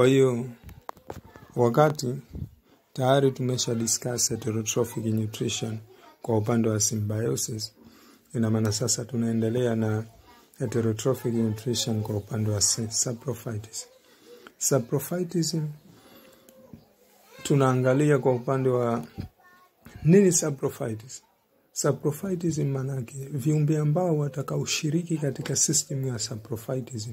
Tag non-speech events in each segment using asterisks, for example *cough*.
kwa hiyo wakati tayari tumesha discuss heterotrophic nutrition kwa upande wa symbiosis. Ina maana sasa tunaendelea na heterotrophic nutrition kwa upande wa saprophytes saprophytes tunaangalia kwa upande wa nini saprophytes saprophytes maanake viumbe ambao watakaoshiriki katika system ya saprophytes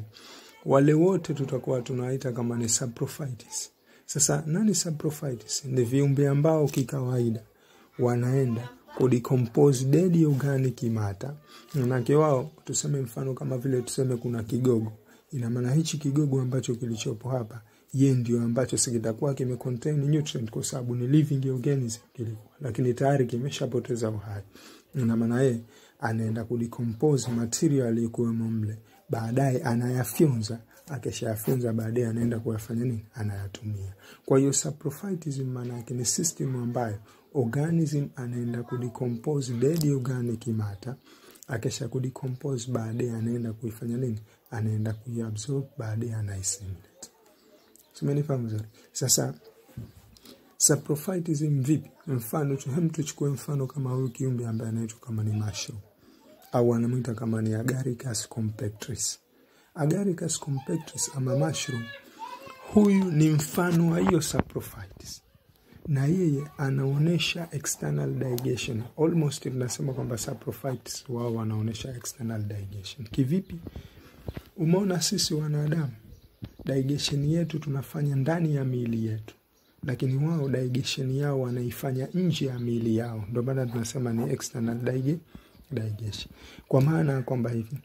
wale wote tutakuwa tunaita kama ni saprophytes sasa nani saprophytes ni viumbe ambao kikawaida wanaenda kudecompose dead organic matter. Manake wao tuseme mfano kama vile tuseme kuna kigogo. Ina maana hichi kigogo ambacho kilichopo hapa ye ndio ambacho sikitakuwa kime contain nutrient kwa sababu ni living organism kilikuwa lakini tayari kimeshapoteza uhai. Ina maana yeye anaenda kudecompose material iliyokuwa mle baadaye anayafyonza akishayafyonza baadaye anaenda kuyafanya nini? Anayatumia. Kwa hiyo saprophytism maana yake ni system ambayo organism anaenda kudecompose dead organic matter. Akisha kudecompose baadaye anaenda kuifanya nini? Anaenda kuiabsorb baadaye anaisimulate simenifahamu vizuri? Sasa saprophytism vipi? Mfano tuchukue mfano kama huyu kiumbe ambaye anaitwa kama ni mushroom au anamwita kama ni agaricus compactris agaricus compactris ama mushroom huyu ni mfano wa hiyo saprophytes. Na yeye anaonesha external digation almost tunasema kwamba saprophytes wao wanaonyesha external digation kivipi? Umeona sisi wanadamu digation yetu tunafanya ndani ya miili yetu. Lakini wao digation yao wanaifanya nje ya miili yao. Ndio maana tunasema ni external dige, digation kwa maana kwamba hivi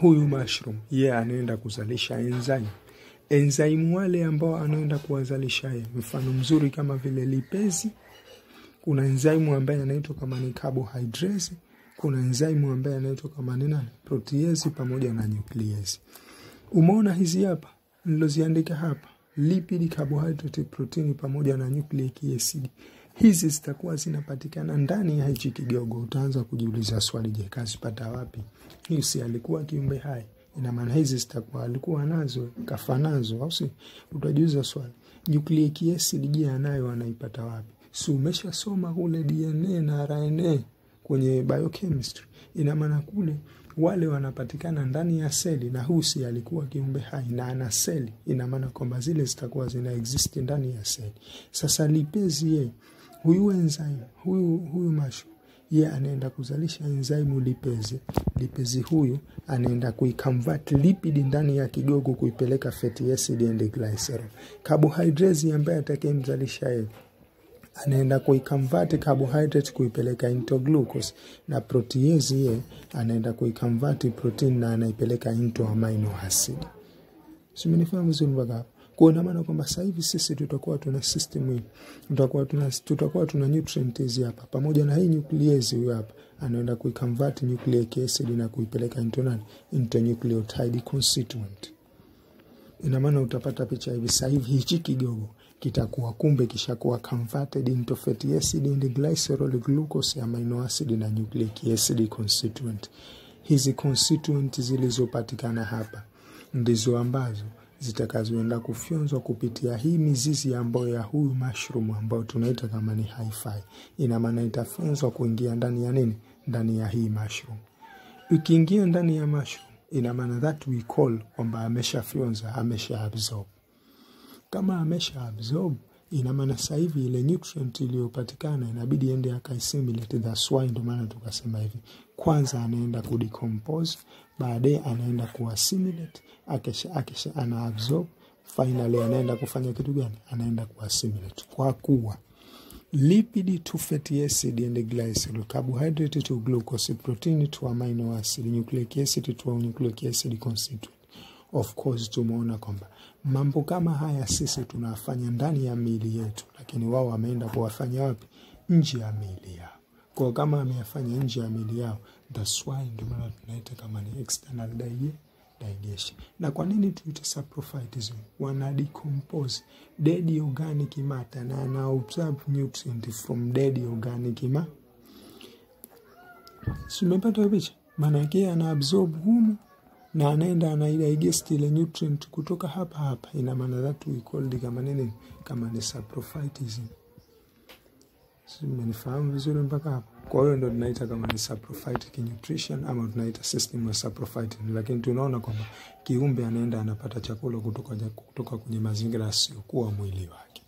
huyu mushroom yeye anaenda kuzalisha enzyme. Enzyme wale ambao anaenda kuwazalisha yeye mfano mzuri kama vile lipezi kuna enzyme ambaye anaitwa kama ni carbohydrate kuna enzyme ambaye anaitwa kama ni nani protease pamoja na nuclease. Umeona hizi hapa niloziandika hapa lipid carbohydrate protein pamoja na nucleic acid hizi zitakuwa zinapatikana ndani ya hichi kigogo. Utaanza kujiuliza swali je kazipata wapi? Hii si alikuwa kiumbe hai. Ina maana hizi zitakuwa alikuwa nazo kafa nazo au si? Utajiuliza swali. Nucleic acid je anayo anaipata wapi? Si umeshasoma kule DNA na RNA kwenye biochemistry? Ina maana kule wale wanapatikana ndani ya seli na husi alikuwa kiumbe hai na ana seli. Ina maana kwamba zile zitakuwa zina exist ndani ya seli. Sasa lipezi ye huyu enzyme huyu huyu mashu ye anaenda kuzalisha enzyme lipezi. Lipezi huyu anaenda kuiconvert lipid ndani ya kigogo kuipeleka fatty acid and glycerol. Carbohydrates ambaye atakayemzalisha yeye anaenda kuiconvert carbohydrate kuipeleka into glucose. Na protease ye anaenda kuiconvert protein na anaipeleka into amino acid. Simenifahamu vizuri mpaka kwa ina maana kwamba sasa hivi sisi tutakuwa tuna system hii. Tutakuwa tuna tutakuwa tuna nutrient hizi hapa. Pamoja na hii nuclease huyu hapa anaenda kuiconvert nucleic acid na kuipeleka into nani? Into nucleotide constituent. Ina maana utapata picha hivi sasa hivi hichi kigogo kitakuwa kumbe kishakuwa converted into fatty acid and glycerol glucose amino acid na nucleic acid constituent. Hizi constituent zilizopatikana hapa ndizo ambazo zitakazoenda kufyonzwa kupitia hii mizizi ambayo ya huyu mushroom ambayo tunaita kama ni hi-fi. Ina maana itafyonzwa kuingia ndani ya nini? Ndani ya hii mushroom. Ikiingia ndani ya mushroom ina maana that we call kwamba ameshafyonza amesha absorb kama amesha absorb ina maana sasa hivi ile nutrient iliyopatikana inabidi ende akaisimilate that's why ndio maana tukasema hivi kwanza anaenda kudecompose baadaye anaenda kuassimilate akisha akisha ana absorb finally anaenda kufanya kitu gani? Anaenda kuassimilate kwa kuwa lipid to fatty acid and glycerol carbohydrate to glucose protein to amino acid nucleic acid to nucleic acid constituent. Of course tumeona kwamba mambo kama haya sisi tunafanya ndani ya miili yetu lakini wao wameenda kuwafanya wapi? Nje ya miili yao kwa kama ameyafanya nje ya mili yao that's why ndio maana tunaita kama ni external digestion. Na kwa nini tuite saprophytism wana decompose dead organic matter na ana absorb nutrient from dead organic matter. Si simepata picha? Maana yake ana absorb humu na anaenda anaidigest ile nutrient kutoka hapa hapa, ina maana that we called kama nini, kama ni saprophytism. Umenifahamu vizuri mpaka hapo? Kwa hiyo ndo tunaita kama ni saprophytic nutrition ama tunaita system ya saprophytic, lakini tunaona kwamba kiumbe anaenda anapata chakula kutoka, kutoka kwenye mazingira yasiyokuwa mwili wake.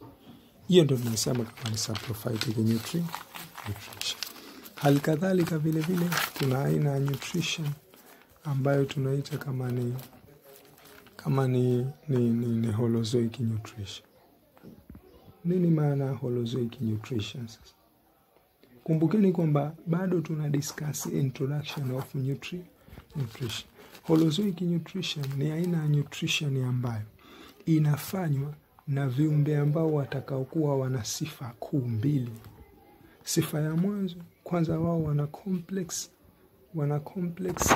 Hiyo ndo tunasema kama ni saprophytic nutri nutrition. Hali kadhalika vile vile tuna aina ya nutrition ambayo tunaita kama ni kama ni, ni, ni, ni holozoic nutrition. Nini maana holozoic nutrition sasa? Kumbukeni kwamba bado tuna discuss introduction of nutri, nutrition. Holozoic nutrition ni aina ya nutrition ambayo inafanywa na viumbe ambao watakaokuwa wana sifa kuu mbili. Sifa ya mwanzo, kwanza wao wana complex, wana complex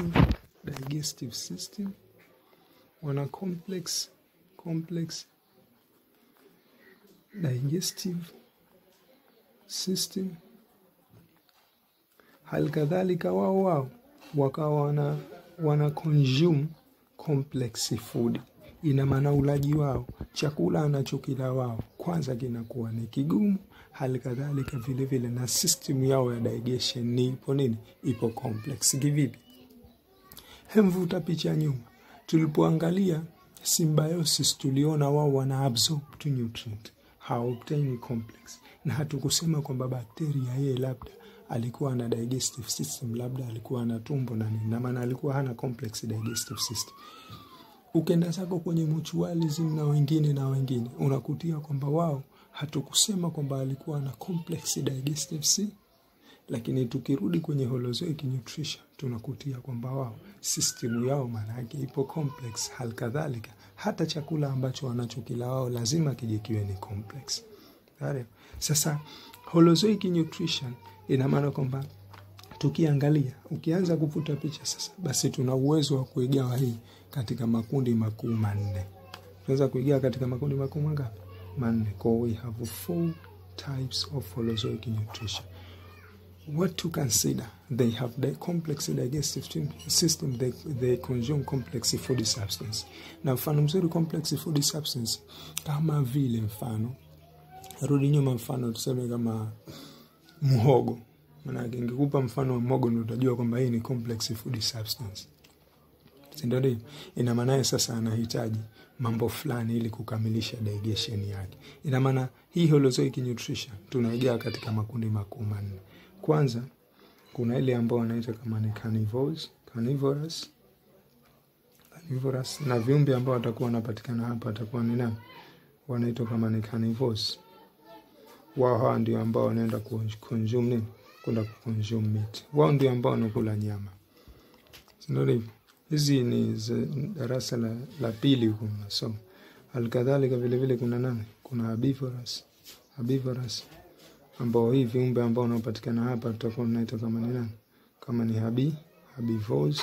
digestive system, wana complex complex digestive system. Hali kadhalika wao wao wakawa wana, wana consume complex food. Ina maana ulaji wao, chakula anachokila wao kwanza kinakuwa ni kigumu. Hali kadhalika vile vile na system yao ya digestion ni ipo nini, ipo complex. Kivipi? Hemvuta picha nyuma, tulipoangalia symbiosis tuliona wao wana absorb nutrient, hawaobtain complex, *laughs* na hatukusema kwamba bakteria yeye labda alikuwa ana digestive system, labda alikuwa ana tumbo na nini, na maana alikuwa hana complex digestive system. Ukenda zako kwenye mutualism na wengine na wengine unakutia kwamba wao hatukusema kwamba alikuwa na complex digestive system, lakini tukirudi kwenye holozoic nutrition tunakutia kwamba wao system yao maana yake ipo complex. Hali kadhalika hata chakula ambacho wanachokila wao lazima kijikiwe ni complex. Sasa holozoic nutrition ina maana kwamba tukiangalia, ukianza kuvuta picha sasa, basi tuna uwezo wa kuigawa hii katika makundi makuu manne. Tunaweza kuigawa katika makundi makuu mangapi? Manne. Kwa we have four types of holozoic nutrition. What to consider? They have the complex digestive system, they, they consume complex food substance. Na mfano mzuri complex food substance kama vile mfano, rudi nyuma, mfano tuseme kama muhogo. manake ingekupa mfano wa mhogo ndio utajua kwamba hii ni complex food substance. Ndio ina maana sasa anahitaji mambo fulani ili kukamilisha digestion yake. Ina maana hii holozoic nutrition tunaigawa katika makundi makuu manne. Kwanza kuna ile ambao wanaita kama ni carnivores, carnivorous, carnivorous na viumbe ambao watakuwa wanapatikana hapa watakuwa ni nani? Wanaitwa kama ni carnivores. Wao hawa ndio ambao wanaenda consume nini? Kwenda consume meat. Wao ndio ambao wanakula nyama. Ndio hivyo. Hizi ni darasa la, la pili huko masomo. Alkadhalika vile vile kuna nani? Kuna herbivorous. Herbivorous ambao hii viumbe ambao wanapatikana hapa tutakuwa tunaita kama ni nani? Kama ni habi, herbivores,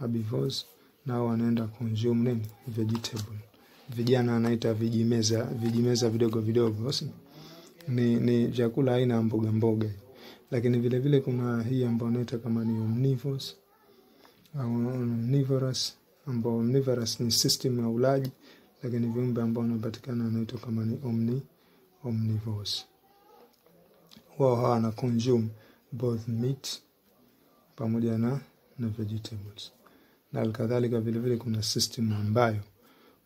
herbivores nao wanaenda consume nini? Vegetable. Vijana wanaita vijimeza, vijimeza vidogo vidogo. Ni ni chakula aina ya mboga mboga. Lakini vile vile kuna hii ambao wanaita kama ni omnivores au omnivorous ambao omnivorous ni system ya ulaji, lakini viumbe ambao wanapatikana wanaitwa kama ni omni omnivores. Wao hawa na consume both meat pamoja na na vegetables, na alkadhalika vile vile kuna system ambayo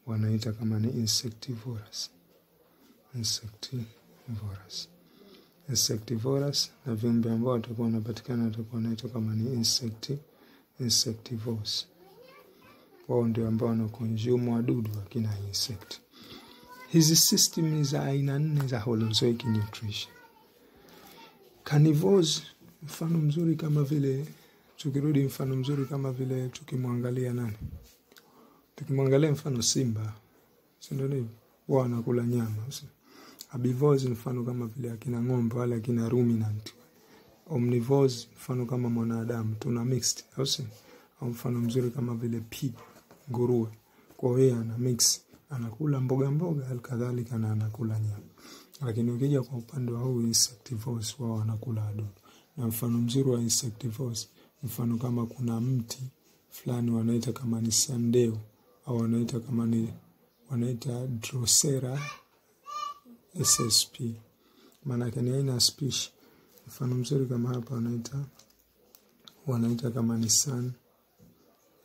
wanaita kama ni insectivorous. Insectivorous, insectivorous na viumbe ambao watakuwa wanapatikana watakuwa wanaitwa kama ni insect insectivores. Wao ndio ambao wanakonsume wadudu wakina insect. Hizi system za aina nne za holozoic nutrition. Carnivores, mfano mzuri kama vile tukirudi, mfano mzuri kama vile tukimwangalia nani, tukimwangalia mfano simba, si ndio hivyo? Wao wanakula nyama. Herbivores mfano kama vile akina ng'ombe wale akina ruminant omnivores mfano kama mwanadamu tuna mixed au si? Au mfano mzuri kama vile pig nguruwe. Kwa hiyo ana mix anakula mboga mboga alikadhalika na anakula nyama lakini ukija kwa upande wa huu insectivores wao wanakula wadudu. Na mfano mzuri wa insectivores mfano kama kuna mti fulani wanaita kama ni sandeo au wanaita kama ni wanaita drosera ssp maanake ni aina ya spishi mfano mzuri kama hapa wanaita wanaita kama ni sun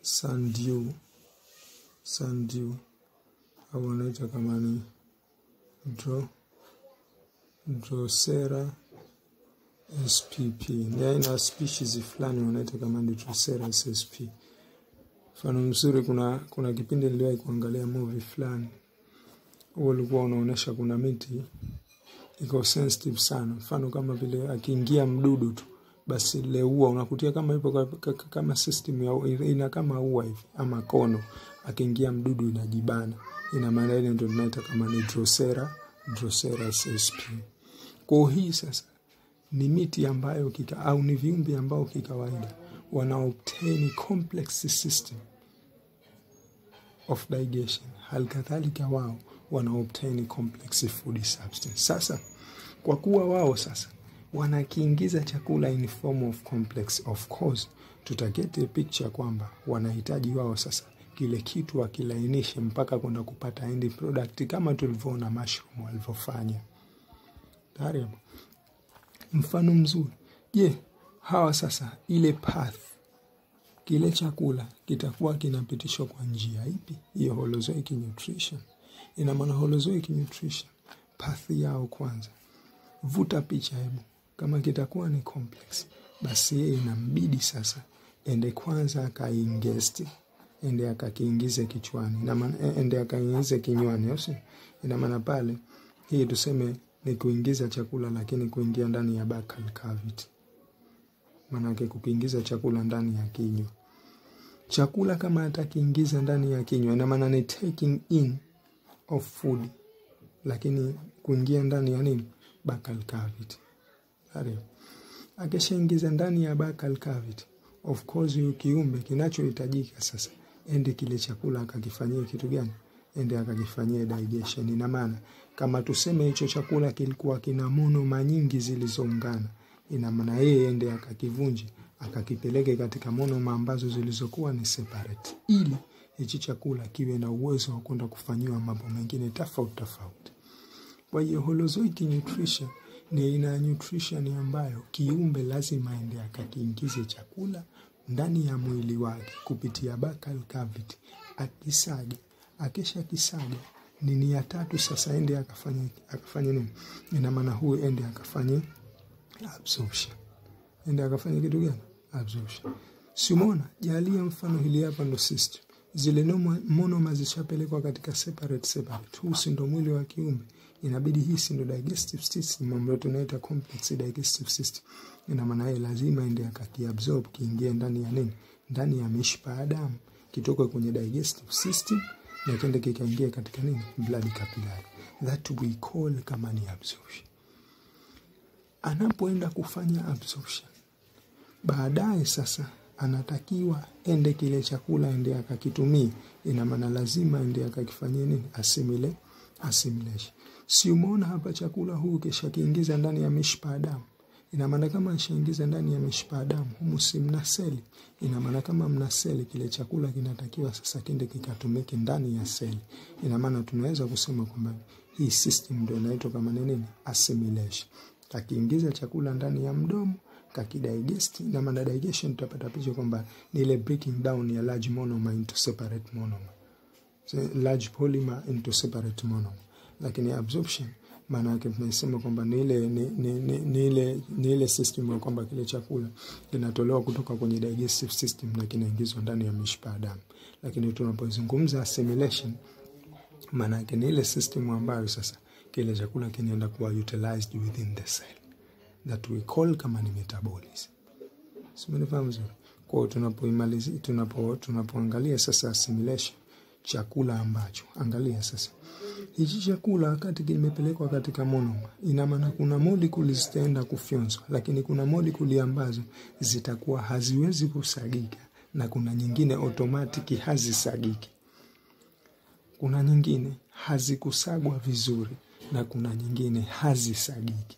sundew sundew au wanaita kama ni drosera spp ni aina species fulani wanaita kama drosera ssp mfano mzuri kuna kuna kipindi niliwahi kuangalia movie fulani. Huo ulikuwa unaonyesha kuna miti iko sensitive sana. Mfano kama vile akiingia mdudu tu basi ile ua unakutia kama ipo kama system ya ina kama ua hivi ama kono. Akiingia mdudu inajibana. Ina maana ile ndio tunaita kama ni drosera drosera ssp kwa hii sasa ni miti ambayo kika, au ni viumbe ambao kikawaida wana obtain complex system of digestion. Halikadhalika wao wana obtain complex food substance. Sasa kwa kuwa wao sasa wanakiingiza chakula in form of complex of course tutagete picture kwamba wanahitaji wao sasa kile kitu wakilainishe mpaka kwenda kupata end product kama tulivyoona mushroom walivyofanya tayari mfano mzuri. Je hawa sasa ile path kile chakula kitakuwa kinapitishwa kwa njia ipi? Hiyo holozoic nutrition. Ina maana holozoic nutrition path yao kwanza. Vuta picha hebu. Kama kitakuwa ni complex basi yeye inambidi sasa ende kwanza akaingesti ende akakiingize kichwani. Ende akaingize kinywani osi ina maana pale hii tuseme ni kuingiza chakula lakini kuingia ndani ya buccal cavity maanake kukiingiza chakula ndani ya kinywa. Chakula kama atakiingiza ndani ya kinywa ina maana ni taking in of food. Lakini kuingia ndani ya nini? Buccal cavity akishaingiza ndani ya buccal cavity of course huyu kiumbe kinachohitajika sasa endi kile chakula akakifanyia kitu gani ende akajifanyia digestion. Ina maana kama tuseme hicho chakula kilikuwa kina monoma nyingi zilizoungana ina maana yeye ende akakivunje akakipeleke katika monoma ambazo zilizokuwa ni separate. Ili hichi chakula kiwe na uwezo wa kwenda kufanyiwa mambo mengine tofauti tofauti. Kwa hiyo holozoic nutrition ni aina ya nutrition ambayo kiumbe lazima ende akakiingize chakula ndani ya mwili wake kupitia buccal cavity akisaga akisha kisaga nini ya tatu sasa ende akafanye akafanye nini? Ina maana huyu ende akafanye absorption. Ende akafanye kitu gani? Absorption. Si umeona? Jalia mfano hili hapa ndo system zile monomers zishapelekwa katika separate separate. Huu si ndo mwili wa kiumbe. Inabidi hii si ndo digestive system ambayo tunaita complex digestive system ina maana yeye lazima ende akakiabsorb kiingie ndani ya nini? Ndani ya mishipa ya damu. Kitoke kwenye digestive system na kende kikaingia katika nini? Blood capillary. That we call kama ni absorption. Anapoenda kufanya absorption baadaye sasa anatakiwa ende kile chakula ende akakitumie, ina maana lazima ende akakifanyia nini? Assimilate assimilation. Si umeona hapa chakula huu kisha kiingiza ndani ya mishipa ya damu ina maana kama ashaingiza ndani ya mishipa ya damu humu si mna seli. Ina maana kama mna seli kile chakula kinatakiwa sasa kende kikatumike ndani ya seli. Ina maana tunaweza kusema kwamba hii system ndio inaitwa kama nini? Assimilation. Kakiingiza chakula ndani ya mdomo kakidigest na maana digestion tutapata picha kwamba ni ile breaking down ya large monomer into separate monomer. So, large polymer into separate monomer. Lakini absorption maana yake tunasema kwamba ni ile ni, system ya kwamba kile chakula kinatolewa kutoka kwenye digestive system na kinaingizwa ndani ya mishipa ya damu. Lakini tunapozungumza assimilation maana ni ile system ambayo sasa kile chakula kinaenda kuwa utilized within the cell. That we call kama ni metabolism. Simenifahamu vizuri? Kwao tunapoimalizi tunapo tunapoangalia sasa assimilation chakula ambacho. Angalia sasa. Hichi chakula wakati kimepelekwa katika monoma ina maana kuna molekuli zitaenda kufyonzwa lakini kuna molekuli ambazo zitakuwa haziwezi kusagika na kuna nyingine automatic hazisagiki. Kuna nyingine hazikusagwa vizuri na kuna nyingine hazisagiki.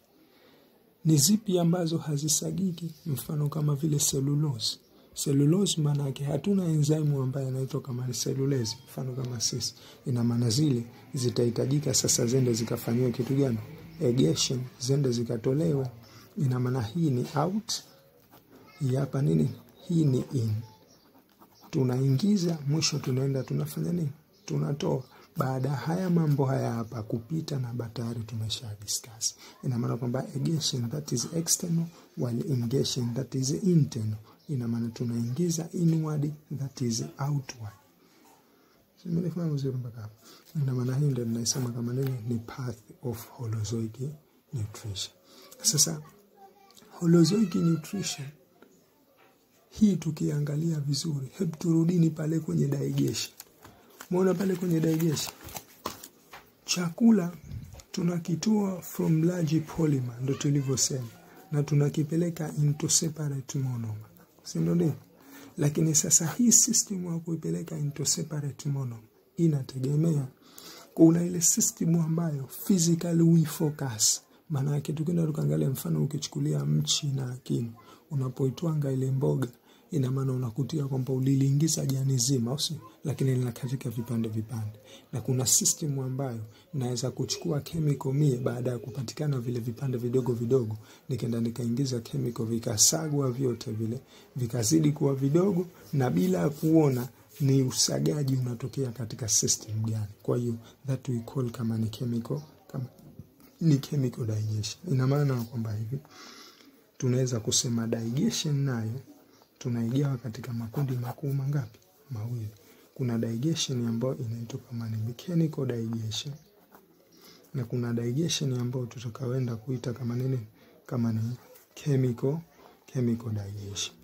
Ni zipi ambazo hazisagiki? Mfano kama vile cellulose Cellulose maana yake hatuna enzyme ambayo inaitwa kama cellulase, mfano kama sisi. Ina maana zile zitahitajika sasa zende zikafanyiwa kitu gani? Egation, zende zikatolewa. Ina maana hii ni out, hii hapa nini? Hii ni in. Tunaingiza, mwisho tunaenda tunafanya nini? Tunatoa. Baada ya haya mambo haya hapa kupita na batari tumesha discuss. Ina maana kwamba egation that is external while ingestion that is internal. Ina maana tunaingiza inward that is outward. Simenifahamu vizuri mpaka. Ina maana hii ndio ninasema kama nini? Ni path of holozoic nutrition. Sasa holozoic nutrition hii tukiangalia vizuri, hebu turudini pale kwenye digestion. Umeona pale kwenye digestion, chakula tunakitoa from large polymer, ndo tulivyosema, na tunakipeleka into separate monomer, si ndo ndio? Lakini sasa hii system ya kuipeleka into separate monom inategemea, kuna ile system ambayo physically we focus. Maana yake tukienda tukaangalia, mfano ukichukulia mchi na kinu, unapoitwanga ile mboga ina maana unakutia kwamba uliliingiza jani zima usi si, lakini linakatika vipande vipande, na kuna system ambayo naweza kuchukua chemical mie baada ya kupatikana vile vipande vidogo vidogo, nikaenda nikaingiza chemical vikasagwa vyote vile vikazidi kuwa vidogo, na bila ya kuona ni usagaji unatokea katika system gani. Kwa hiyo that we call kama ni chemical, kama ni chemical digestion. Ina maana kwamba hivi tunaweza kusema digestion nayo tunaigawa katika makundi makuu mangapi? Mawili. Kuna digestion ambayo inaitwa kama ni mechanical digestion na kuna digestion ambayo tutakaenda kuita kama nini? Kama ni chemical chemical digestion,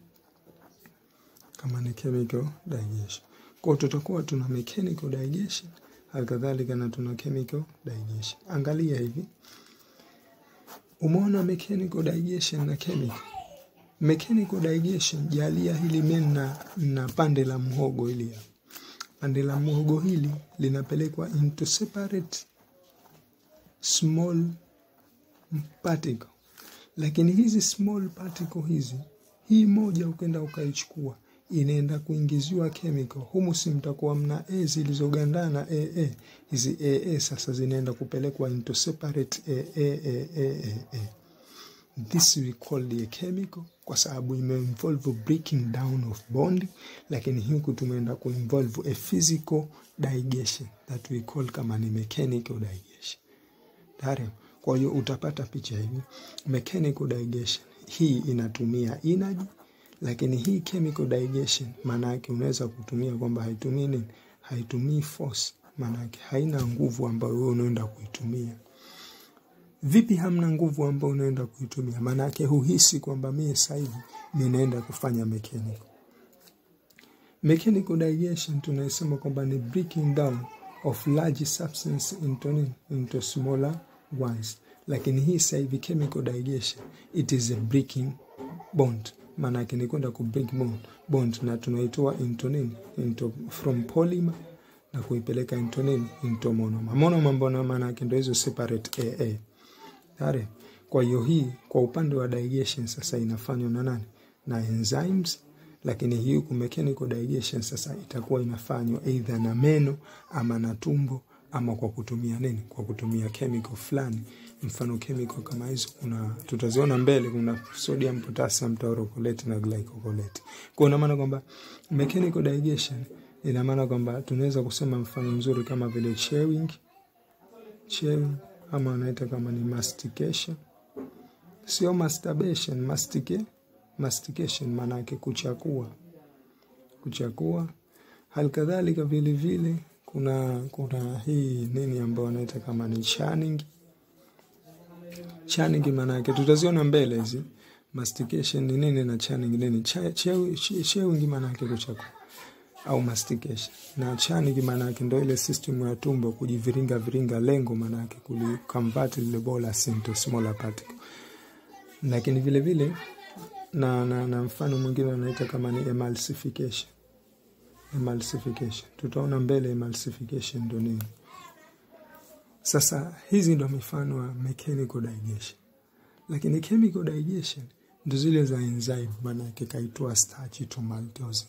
kama ni chemical digestion. Kwa tutakuwa tuna mechanical digestion halikadhalika na tuna chemical digestion. Angalia hivi, umeona mechanical digestion na chemical mechanical digestion, jalia hili mimi na, na pande la mhogo hili ya Pande la mhogo hili linapelekwa into separate small particle, lakini hizi small particle hizi, hii moja ukenda ukaichukua inaenda kuingiziwa chemical. Humu, si mtakuwa mna a zilizogandana a a. Hizi a a sasa zinaenda kupelekwa into separate a a a a a, a. This we call the chemical kwa sababu imeinvolve breaking down of bond, lakini huku tumeenda kuinvolve a physical digestion that we call kama ni mechanical digestion. Tare. Kwa hiyo utapata picha hivi, mechanical digestion hii inatumia energy, lakini hii chemical digestion maana yake unaweza kutumia kwamba haitumii nini, haitumii force, maana yake haina nguvu ambayo wewe unaenda kuitumia. Vipi hamna nguvu ambayo unaenda kuitumia? Maana yake huhisi kwamba mimi sasa hivi ninaenda kufanya mechanical. Mechanical digestion tunasema kwamba ni breaking down of large substance into, into smaller ones, lakini hii sasa hivi chemical digestion it is a breaking bond, maana yake ni kwenda ku break bond, bond na tunaitoa into nini, into from polymer na kuipeleka into nini, into monomer. Monomer mbona? Maana yake ndio hizo separate AA Tare. Kwa hiyo hii kwa upande wa digestion sasa inafanywa na nani? Na enzymes, lakini hii huku mechanical digestion sasa itakuwa inafanywa either na meno ama na tumbo ama kwa kutumia nini? Kwa kutumia chemical fulani. Mfano chemical kama hizo kuna tutaziona mbele, kuna sodium, potassium, taurocholate na glycocholate. Kwa ina maana kwamba mechanical digestion ina maana kwamba tunaweza kusema mfano mzuri kama vile chewing, chewing ama anaita kama ni mastication, sio masturbation. mastike mastication maana yake kuchakua, kuchakua. Halikadhalika vile vile kuna kuna hii nini ambayo wanaita kama ni churning. Churning maana yake tutaziona mbele hizi. Mastication ni nini na churning nini? Chewing maana yake kuchakua au mastication na churning maana yake ndio ile system ya tumbo kujiviringa viringa, lengo maana yake kuliconvert lile bolus into smaller particle. Lakini vile vile na, na, na mfano mwingine anaita kama ni emulsification. Emulsification tutaona mbele emulsification ndio nini. Sasa hizi ndio mifano ya mechanical digestion, lakini chemical digestion ndo zile za enzyme, maana yake kaitoa starch to maltose,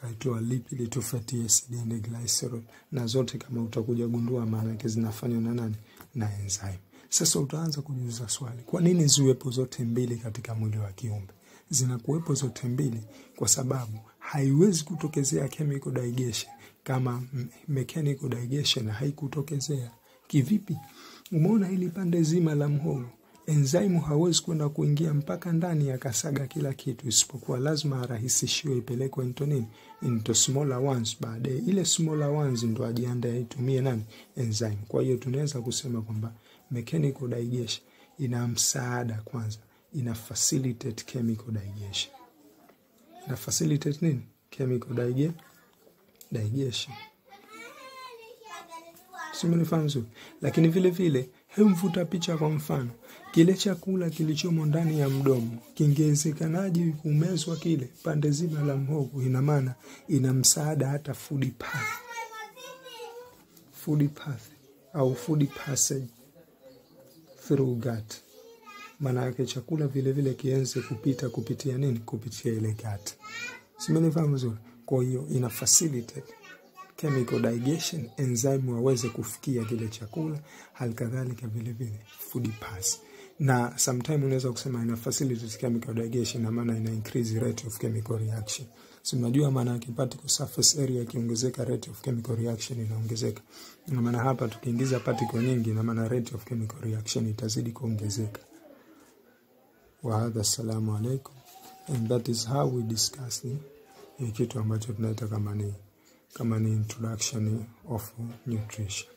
kaitoa lipid litofati acid glycerol, na zote kama utakuja gundua, maana yake zinafanywa na nani? Na enzyme. Sasa utaanza kujiuliza swali, kwa nini ziwepo zote mbili katika mwili wa kiumbe? Zinakuwepo zote mbili kwa sababu haiwezi kutokezea chemical digestion kama mechanical digestion haikutokezea. Kivipi? Umeona hili pande zima la mhogo, enzyme hawezi kwenda kuingia mpaka ndani akasaga kila kitu, isipokuwa lazima arahisishiwe ipelekwe into nini, into smaller ones. Baadaye ile smaller ones ndo ajiandae aitumie nani, enzyme. Kwa hiyo tunaweza kusema kwamba mechanical digestion ina msaada kwanza, ina facilitate chemical digestion, ina facilitate nini, chemical digestion digestion simenifahamu vizuri. Lakini vile vile, hemvuta picha kwa mfano, kile chakula kilichomo ndani ya mdomo kingewezekanaje kumezwa kile pande zima la mhogo? Ina maana ina msaada hata food path, food path au food passage through gut, maana yake chakula vile vile kianze kupita kupitia nini? Kupitia ile gut. Simenifahamu vizuri. Kwa hiyo ina facilitate chemical digestion, enzyme waweze kufikia kile chakula, halikadhalika vile vile food pass. Na sometime unaweza kusema ina facilitate chemical digestion, na maana ina increase rate of chemical reaction. So unajua maana yake particle surface area ikiongezeka, rate of chemical reaction inaongezeka. Na maana hapa tukiingiza particle nyingi, na maana rate of chemical reaction itazidi kuongezeka. Wa hadha, assalamu alaikum, and that is how we discuss ni kitu ambacho tunaita kama ni kama ni introduction of nutrition.